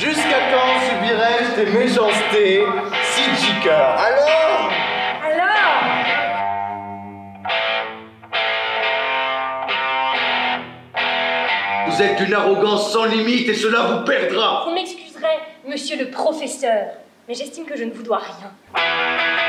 Jusqu'à quand subirai-je tes méchancetés, si Alors Alors Vous êtes d'une arrogance sans limite et cela vous perdra Vous m'excuserez, monsieur le professeur, mais j'estime que je ne vous dois rien.